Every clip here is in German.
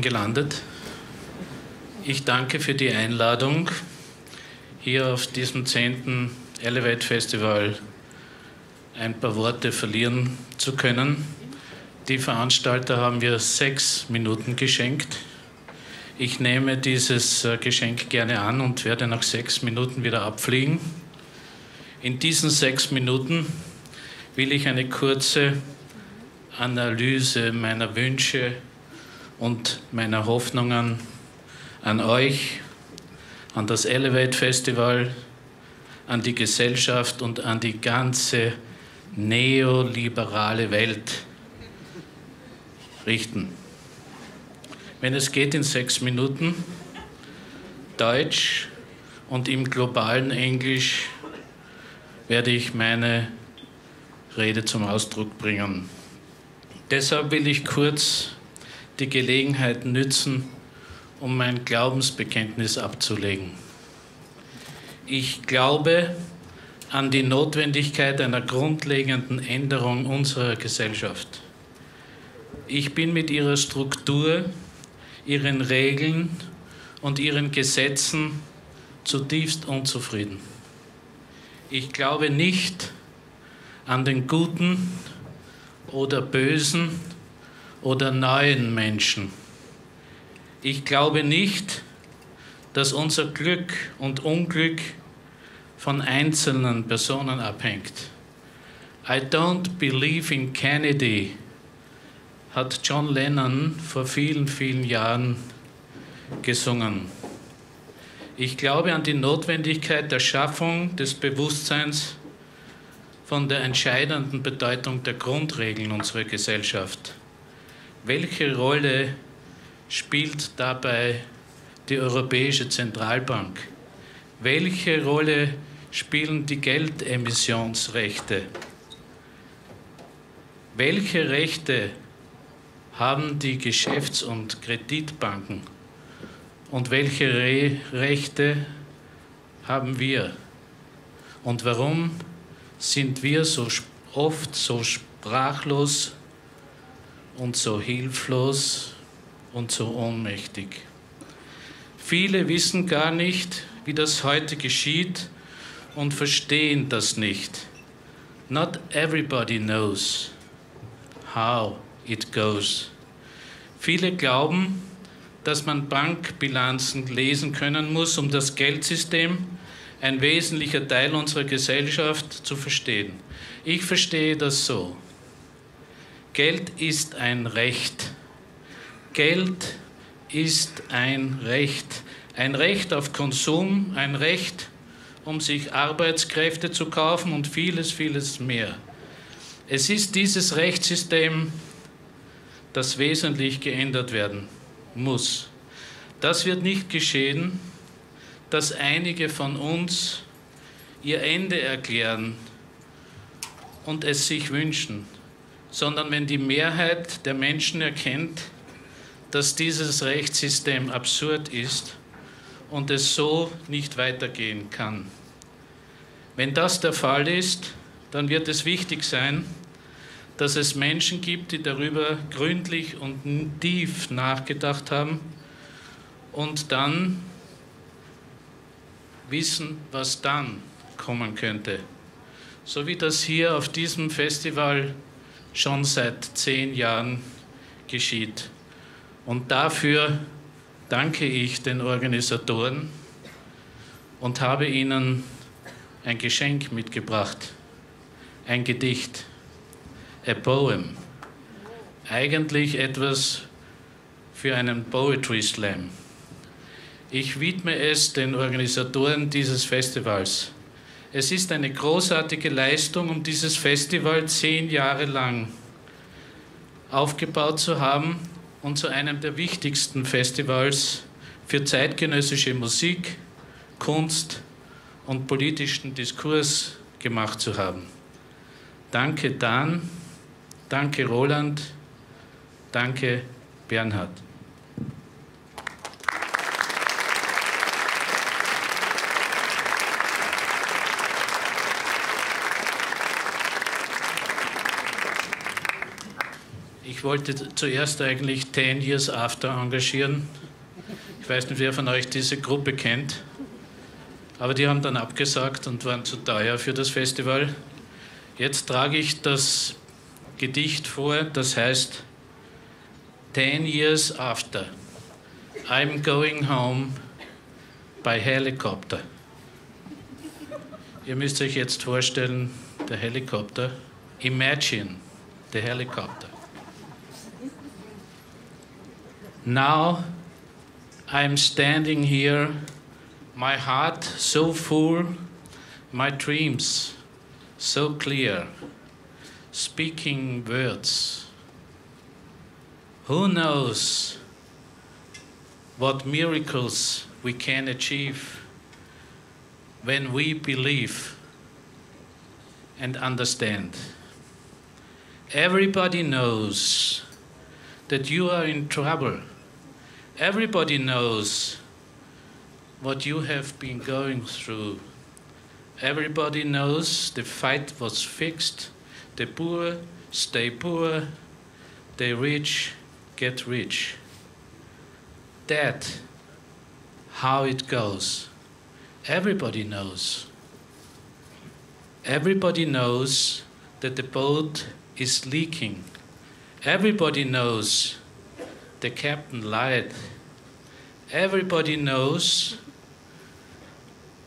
Bin gelandet. Ich danke für die Einladung, hier auf diesem 10. Elevate Festival ein paar Worte verlieren zu können. Die Veranstalter haben mir sechs Minuten geschenkt. Ich nehme dieses äh, Geschenk gerne an und werde nach sechs Minuten wieder abfliegen. In diesen sechs Minuten will ich eine kurze Analyse meiner Wünsche und meiner Hoffnungen an euch, an das Elevate Festival, an die Gesellschaft und an die ganze neoliberale Welt richten. Wenn es geht in sechs Minuten, Deutsch und im globalen Englisch werde ich meine Rede zum Ausdruck bringen. Deshalb will ich kurz die Gelegenheit nützen, um mein Glaubensbekenntnis abzulegen. Ich glaube an die Notwendigkeit einer grundlegenden Änderung unserer Gesellschaft. Ich bin mit ihrer Struktur, ihren Regeln und ihren Gesetzen zutiefst unzufrieden. Ich glaube nicht an den guten oder bösen oder neuen Menschen. Ich glaube nicht, dass unser Glück und Unglück von einzelnen Personen abhängt. I don't believe in Kennedy, hat John Lennon vor vielen, vielen Jahren gesungen. Ich glaube an die Notwendigkeit der Schaffung des Bewusstseins von der entscheidenden Bedeutung der Grundregeln unserer Gesellschaft. Welche Rolle spielt dabei die Europäische Zentralbank? Welche Rolle spielen die Geldemissionsrechte? Welche Rechte haben die Geschäfts- und Kreditbanken? Und welche Re Rechte haben wir? Und warum sind wir so oft so sprachlos und so hilflos und so ohnmächtig. Viele wissen gar nicht, wie das heute geschieht und verstehen das nicht. Not everybody knows how it goes. Viele glauben, dass man Bankbilanzen lesen können muss, um das Geldsystem ein wesentlicher Teil unserer Gesellschaft zu verstehen. Ich verstehe das so. Geld ist ein Recht. Geld ist ein Recht. Ein Recht auf Konsum, ein Recht, um sich Arbeitskräfte zu kaufen und vieles, vieles mehr. Es ist dieses Rechtssystem, das wesentlich geändert werden muss. Das wird nicht geschehen, dass einige von uns ihr Ende erklären und es sich wünschen, sondern wenn die Mehrheit der Menschen erkennt, dass dieses Rechtssystem absurd ist und es so nicht weitergehen kann. Wenn das der Fall ist, dann wird es wichtig sein, dass es Menschen gibt, die darüber gründlich und tief nachgedacht haben und dann wissen, was dann kommen könnte. So wie das hier auf diesem Festival schon seit zehn Jahren geschieht. Und dafür danke ich den Organisatoren und habe ihnen ein Geschenk mitgebracht, ein Gedicht, a poem, eigentlich etwas für einen Poetry Slam. Ich widme es den Organisatoren dieses Festivals. Es ist eine großartige Leistung, um dieses Festival zehn Jahre lang aufgebaut zu haben und zu einem der wichtigsten Festivals für zeitgenössische Musik, Kunst und politischen Diskurs gemacht zu haben. Danke Dan, danke Roland, danke Bernhard. Ich wollte zuerst eigentlich 10 Years After engagieren. Ich weiß nicht, wer von euch diese Gruppe kennt. Aber die haben dann abgesagt und waren zu teuer für das Festival. Jetzt trage ich das Gedicht vor, das heißt 10 Years After. I'm going home by helicopter. Ihr müsst euch jetzt vorstellen, der Helikopter. Imagine the helicopter. Now I'm standing here, my heart so full, my dreams so clear, speaking words. Who knows what miracles we can achieve when we believe and understand? Everybody knows that you are in trouble. Everybody knows what you have been going through. Everybody knows the fight was fixed. The poor stay poor, the rich get rich. That how it goes. Everybody knows. Everybody knows that the boat is leaking. Everybody knows the captain lied. Everybody knows,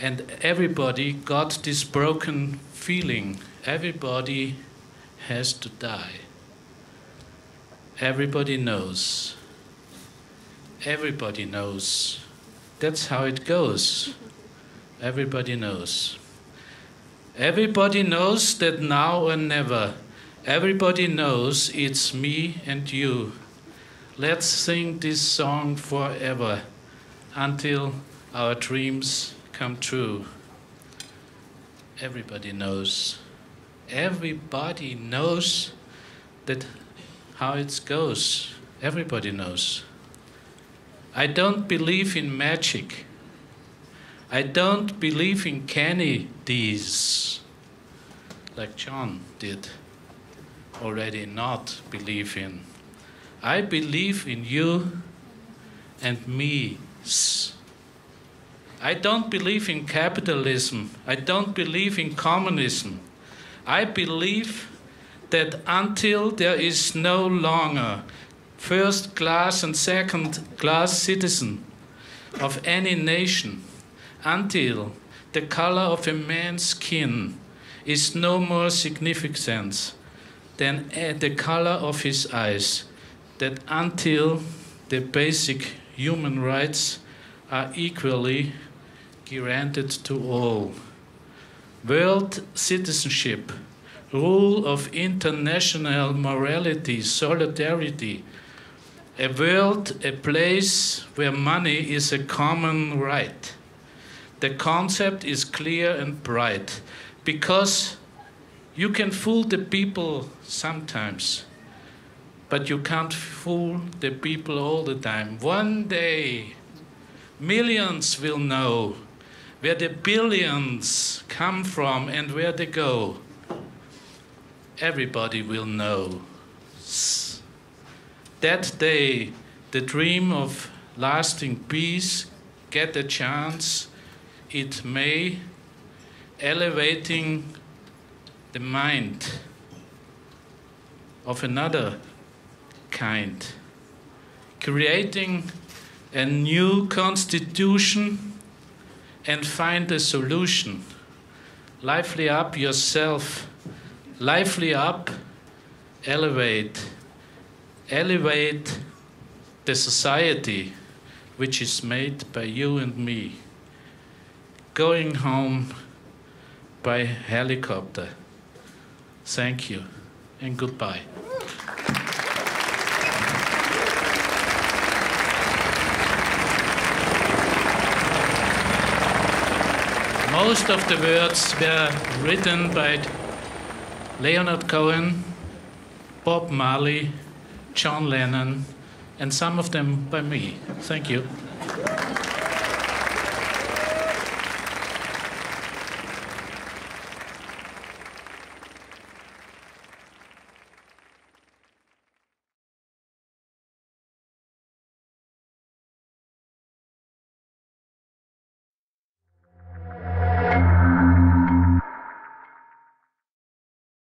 and everybody got this broken feeling. Everybody has to die. Everybody knows. Everybody knows. That's how it goes. Everybody knows. Everybody knows that now or never Everybody knows it's me and you. Let's sing this song forever until our dreams come true. Everybody knows. Everybody knows that how it goes. Everybody knows. I don't believe in magic. I don't believe in canny deeds like John did already not believe in. I believe in you and me. I don't believe in capitalism. I don't believe in communism. I believe that until there is no longer first class and second class citizen of any nation, until the color of a man's skin is no more significant than the color of his eyes, that until the basic human rights are equally granted to all. World citizenship, rule of international morality, solidarity, a world, a place where money is a common right. The concept is clear and bright because you can fool the people sometimes, but you can't fool the people all the time. One day, millions will know where the billions come from and where they go. Everybody will know. That day, the dream of lasting peace get a chance. It may elevating the mind of another kind, creating a new constitution and find a solution. Lively up yourself, lively up, elevate, elevate the society which is made by you and me. Going home by helicopter. Thank you and goodbye. Most of the words were written by Leonard Cohen, Bob Marley, John Lennon, and some of them by me. Thank you.